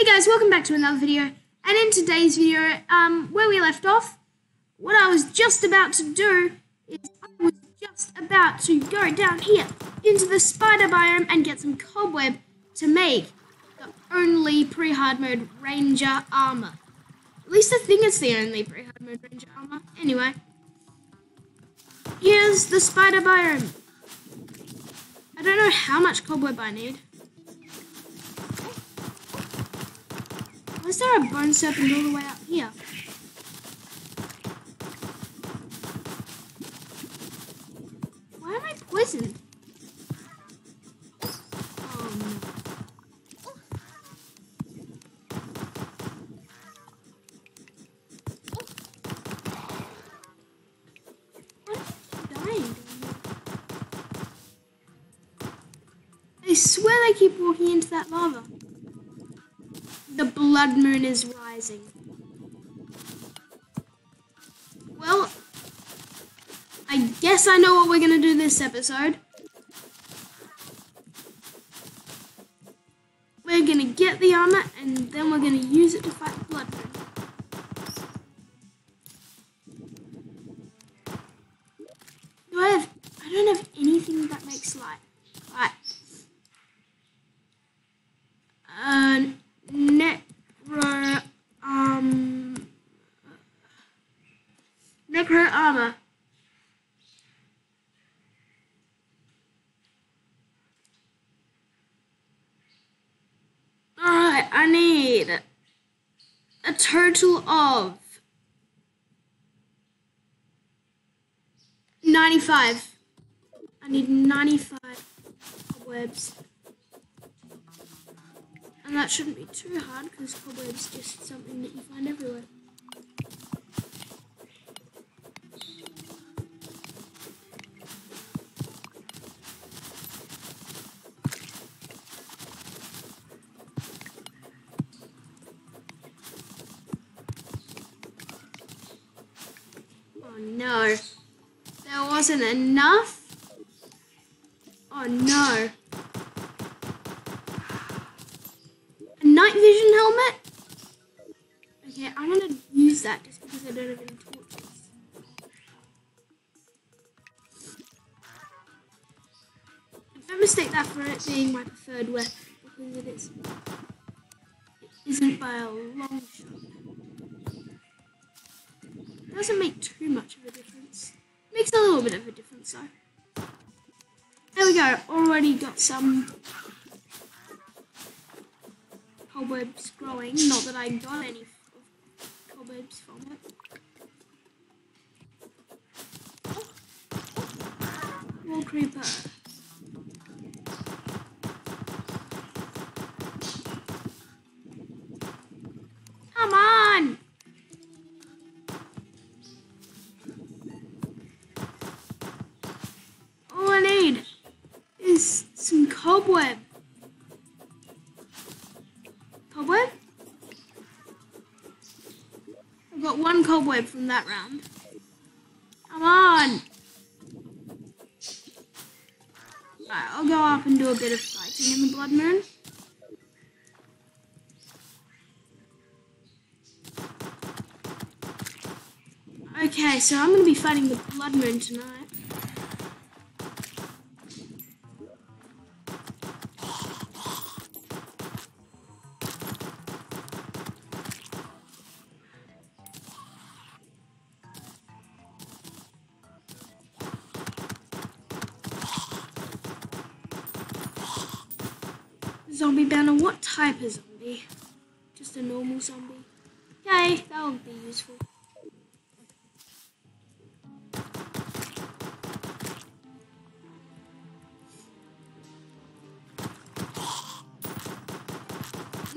Hey guys, welcome back to another video. And in today's video, um, where we left off, what I was just about to do is I was just about to go down here into the spider biome and get some cobweb to make the only pre-hard mode ranger armor. At least I think it's the only pre-hard mode ranger armor. Anyway, here's the spider biome. I don't know how much cobweb I need. Was there a bone serpent all the way up here? Why am I poisoned? Um, am I? I swear they keep walking into that lava. Blood moon is rising. Well, I guess I know what we're gonna do this episode. We're gonna get the armor and then we're gonna use it to fight total of 95. I need 95 cobwebs. And that shouldn't be too hard because cobweb's just something that you find everywhere. Enough? Oh no. A night vision helmet? Okay, I'm gonna use that just because I don't have any torches. Don't mistake that for it being my preferred weapon because it is. It isn't by a long shot. It doesn't make too much of a little bit of a difference though. There we go. Already got some cobwebs growing. Not that I got any cobwebs from it. Oh, oh, oh. Wall creeper. Cobweb from that round. Come on! I'll go up and do a bit of fighting in the Blood Moon. Okay, so I'm going to be fighting the Blood Moon tonight.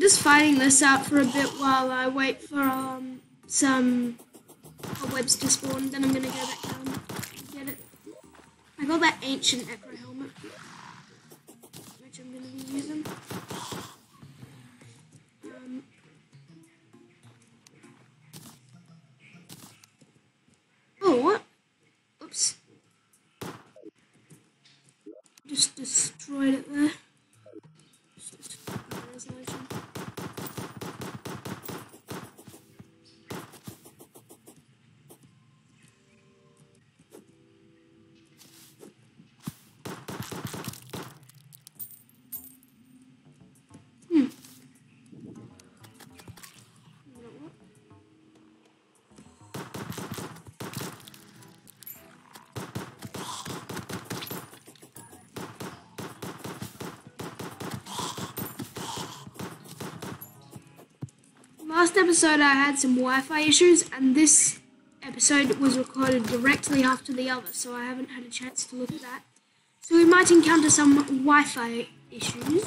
Just fighting this out for a bit while I wait for um some cobwebs to spawn. Then I'm gonna go back down and get it. I got that ancient last episode I had some Wi-Fi issues, and this episode was recorded directly after the other, so I haven't had a chance to look at that. So we might encounter some Wi-Fi issues.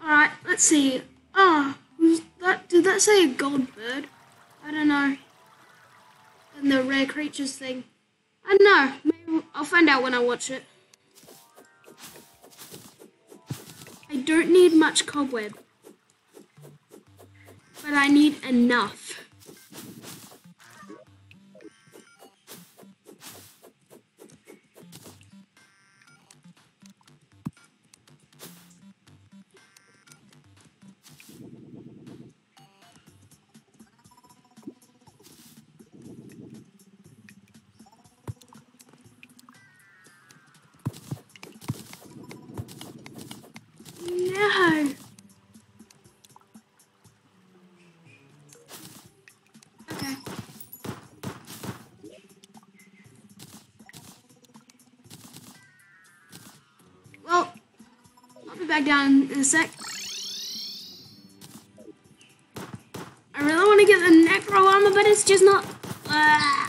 Alright, let's see. Ah, that did that say a gold bird? I don't know. And the rare creatures thing. I don't know. Maybe I'll find out when I watch it. Don't need much cobweb. But I need enough. Back down in a sec. I really want to get the necro armor, but it's just not. Uh.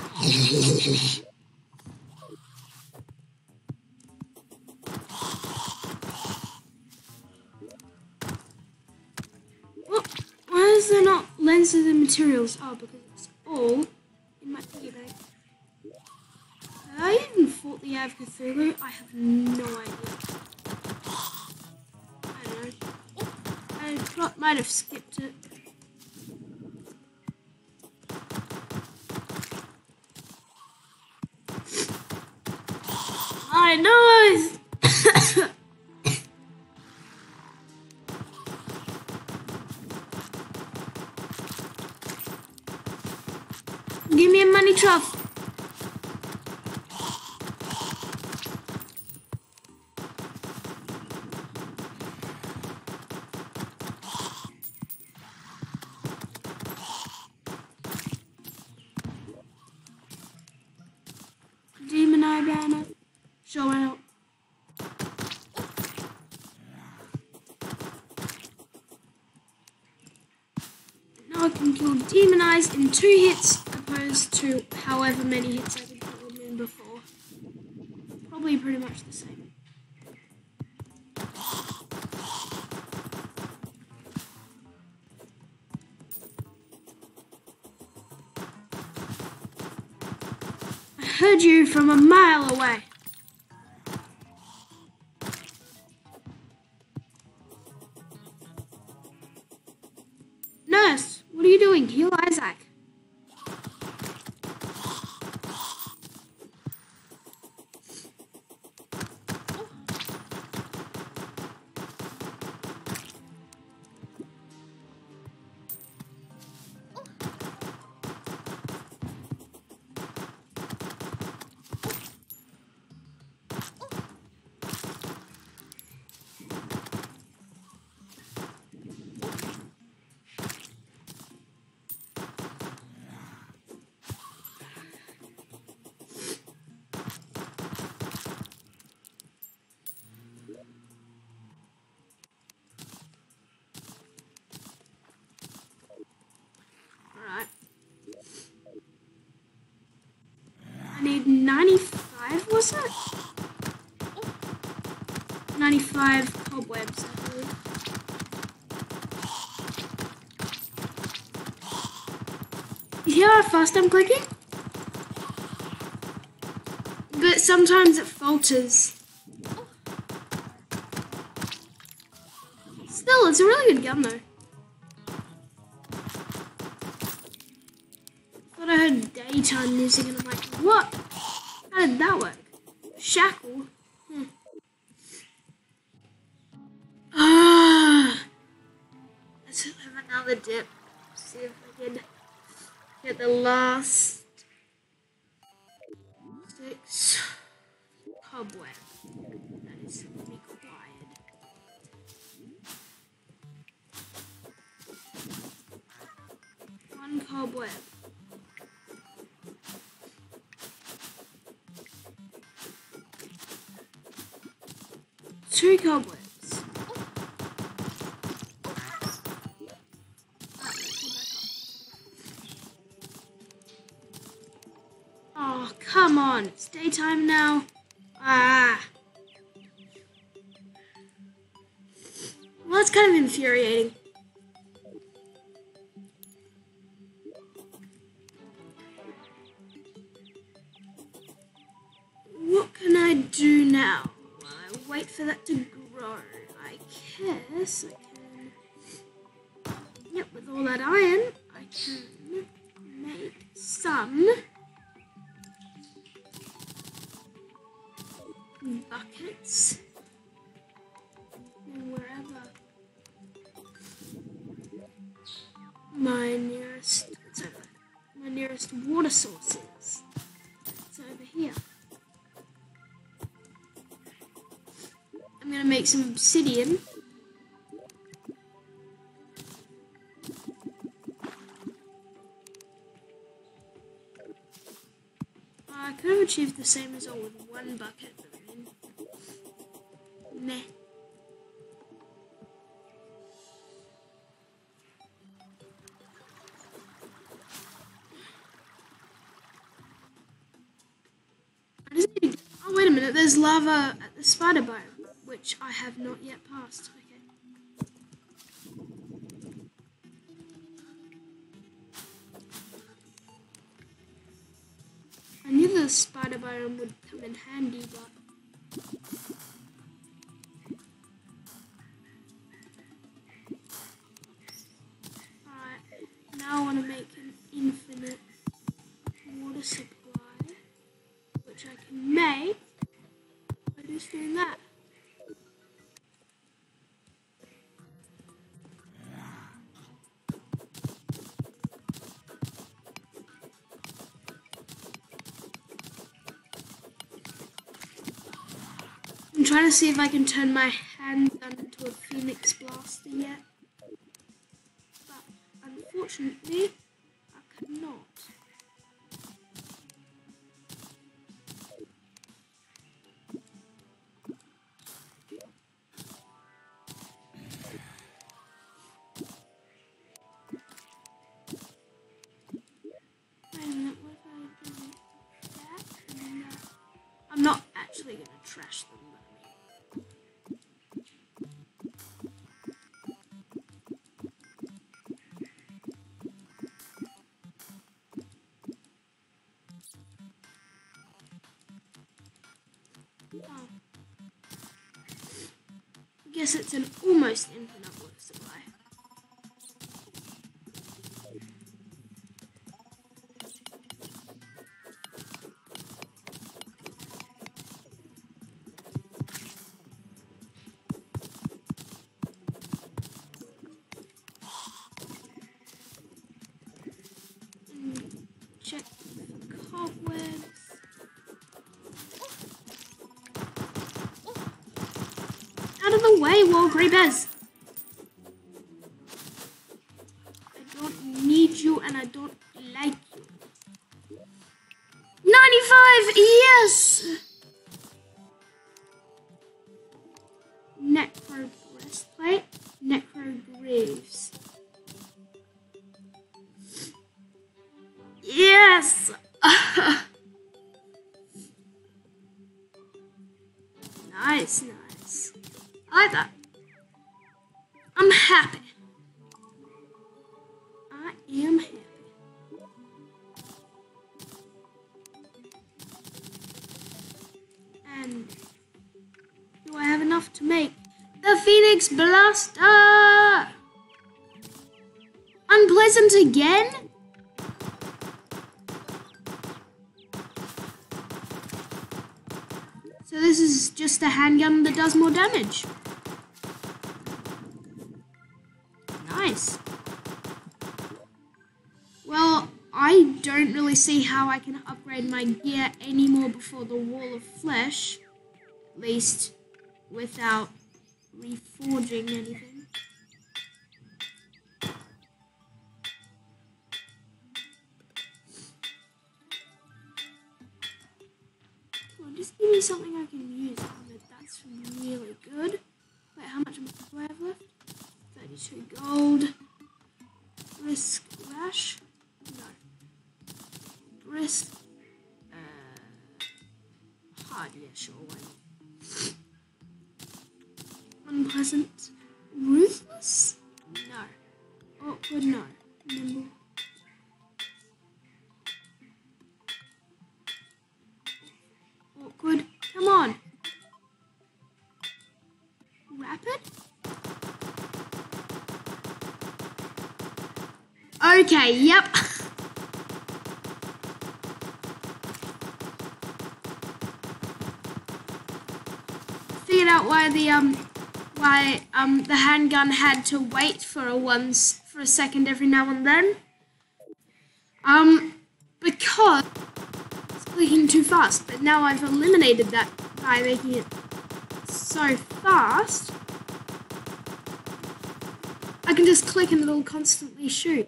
Why is there not lenses and materials? Oh, because it's all in my piggy. Have I even fought the Eye of Cthulhu? I have no idea. I might have skipped it. I know. Give me a money trough. I can kill Demon Eyes in two hits opposed to however many hits I did kill them in before. Probably pretty much the same. I heard you from a mile away. I 95, was it? 95 cobwebs, I believe. You hear how fast I'm clicking? But sometimes it falters. Still, it's a really good gun though. thought I heard daytime music and I'm like, what? How did that work? Shackle? Hmm. Ah! Let's have another dip. See if I can get the last six cobweb. That is required. One cobweb. Two cobwebs. Oh, come on. It's daytime now. Ah. Well, that's kind of infuriating. What can I do now? Wait for that to grow. I guess I can. Yep, with all that iron, I can make some obsidian. I could have achieved the same result with one bucket, but need to- Oh, wait a minute, there's lava at the spider biome, which I have not yet passed. Okay. I knew the spider biome would come in handy, but. Trying to see if I can turn my handgun into a phoenix blaster yet. But unfortunately, I guess it's an almost infinite water creepers! I don't need you and I don't like you. 95! Yes! To make the Phoenix Blaster? Unpleasant again? So this is just a handgun that does more damage. Nice. Well, I don't really see how I can upgrade my gear anymore before the wall of flesh. At least without reforging anything. Just give me something I can use. That's really good. Wait, how much do I have left? 32 gold. Brisk rash. No. Brisk. Uh, hard. Yeah, sure. Why not? Unpleasant. Ruthless. No. Awkward. No. Nimble. Awkward. Come on. Rapid? Okay, yep. Figured out why the um why um the handgun had to wait for a once for a second every now and then. Um because it's clicking too fast, but now I've eliminated that by making it so fast. I can just click and it'll constantly shoot.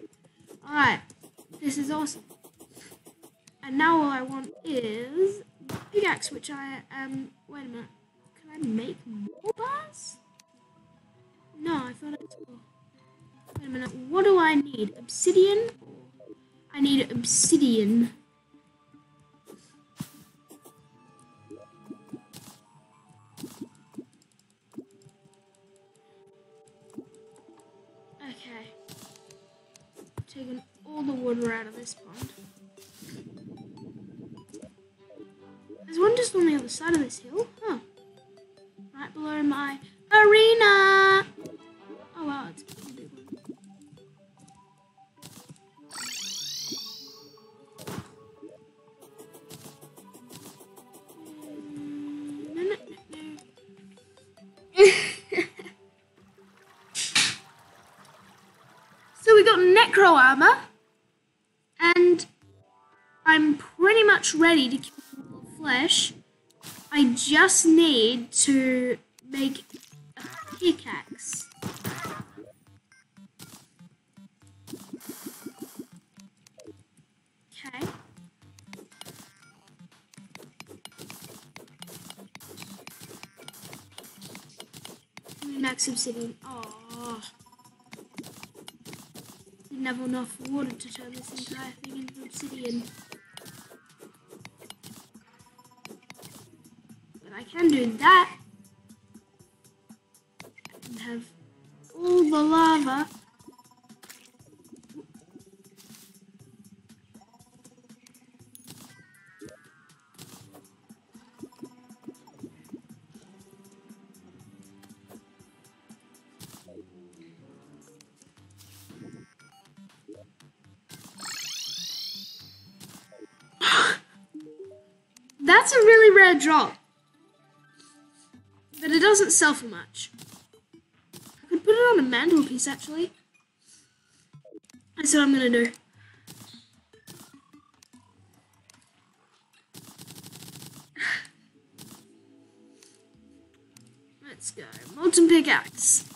Alright, this is awesome. And now all I want is pickaxe, which I um wait a minute. Can I make more bars? No, I thought I saw. Wait a minute, what do I need? Obsidian? I need obsidian. Okay. Taking all the water out of this pond. There's one just on the other side of this hill. Huh. Right below my arena. We armor, and I'm pretty much ready to kill flesh. I just need to make a pickaxe. Okay. Max obsidian. Oh. Have enough water to turn this entire thing into obsidian. But I can do that. That's a really rare drop. But it doesn't sell for much. I could put it on a mantelpiece actually. That's what I'm gonna do. Let's go. Molten pickaxe.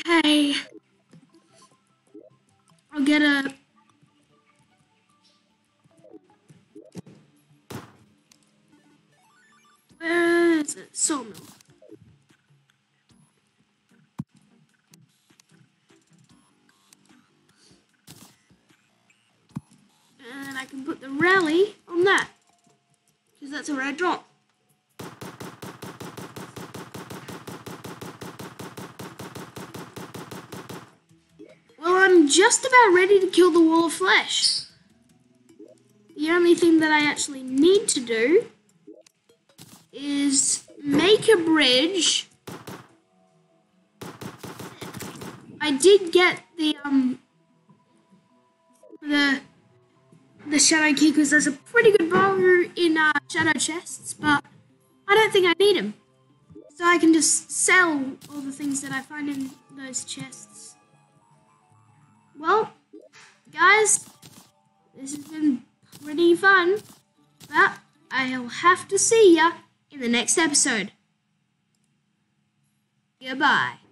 Okay. I'll get a. Where is it? Sawmill. Just about ready to kill the wall of flesh. The only thing that I actually need to do is make a bridge. I did get the um the the shadow key because there's a pretty good bow in uh, shadow chests, but I don't think I need them. So I can just sell all the things that I find in those chests. Well, guys, this has been pretty fun, but I'll have to see ya in the next episode. Goodbye.